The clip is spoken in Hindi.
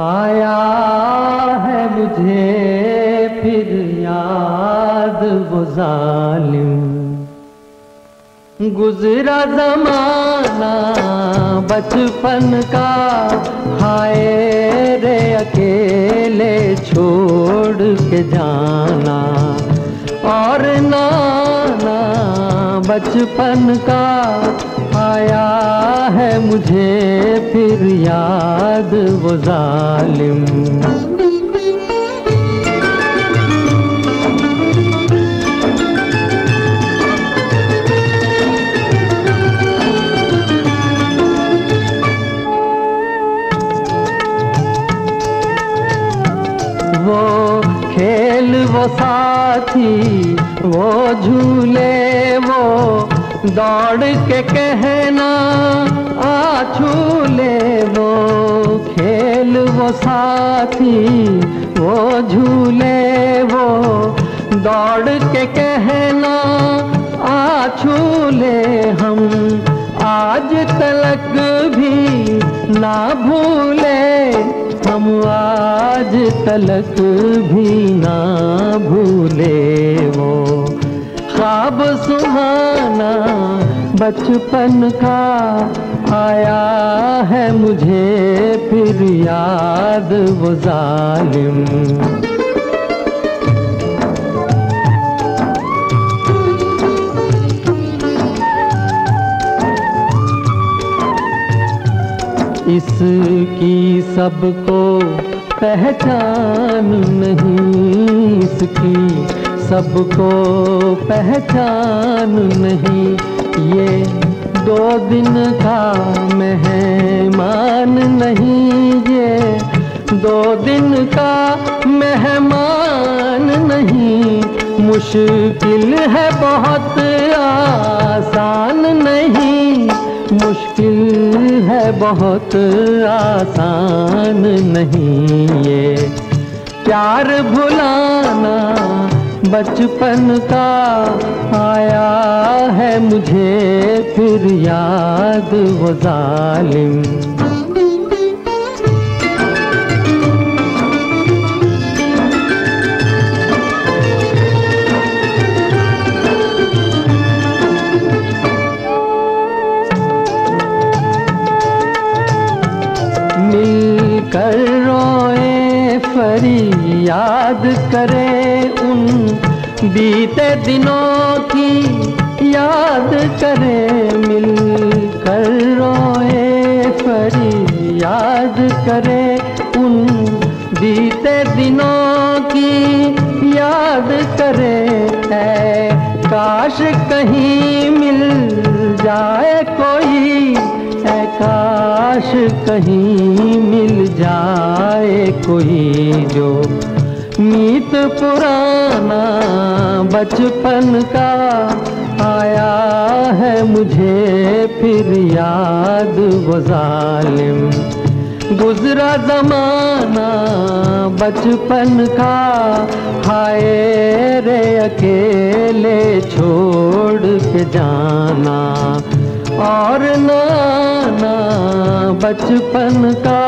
आया है मुझे फिर याद वो गुजरा जमाना बचपन का, हाय रे अकेले छोड़ के जाना। और नाना बचपन का आया है मुझे फिर याद वो जालिम। वो खेल वो साथी, वो झूले, वो दौड़ के कहना आ छूले वो खेल वो साथी, वो झूले, वो दौड़ के कहना आ छूले हम आज तलक भी ना भूले। हम आज तलक भी ना भूले वो। ख्वाब सुहाना बचपन का आया है मुझे फिर याद वो जालिम। इसकी सबको पहचान नहीं इसकी, सबको पहचान नहीं। ये दो दिन का मेहमान नहीं, ये दो दिन का मेहमान नहीं। मुश्किल है बहुत आसान बहुत आसान नहीं ये। प्यार भुलाना बचपन का आया है मुझे फिर याद, वो जालिम। मिलकर रोए फरी याद करे उन बीते दिनों की याद करे, मिल कर रोए फरी याद करे उन बीते दिनों की याद करे। है काश कहीं मिल जाए कोई काश कहीं मिल जाए कोई जो मीत पुराना बचपन का आया है मुझे फिर याद वो जालिम। गुजरा जमाना बचपन का हाय रे अकेले छोड़ के जाना। और नाना बचपन का